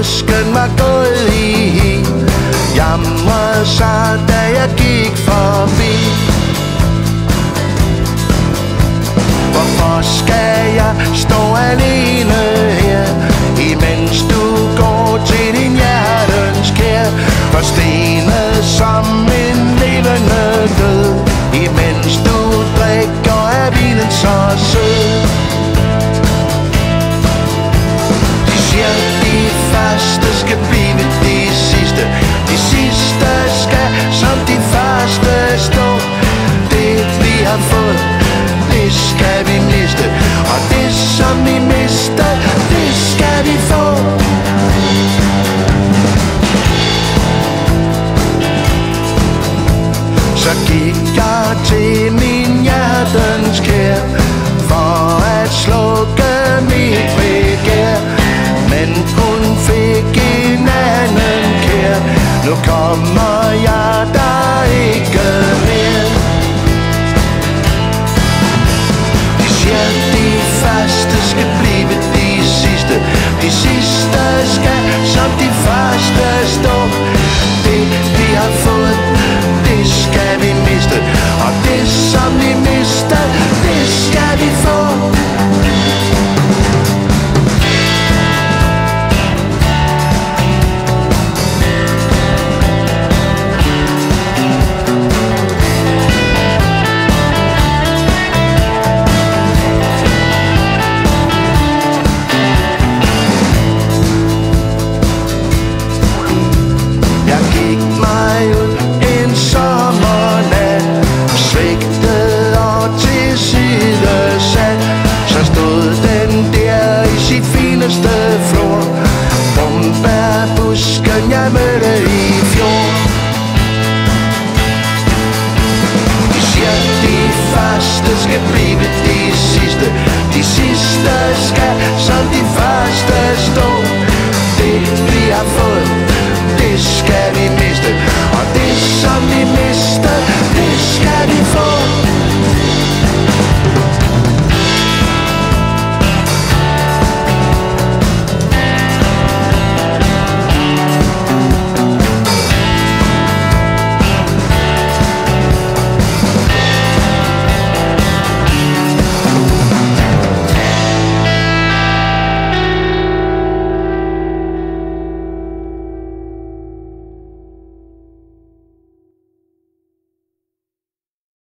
busken var gået i Jamrede sig, da jeg gik forbi Hvorfor skal jeg stå alene? curtains llamar Γιατί φάστες και πρίβε τις είστε, τις είστε σκάτω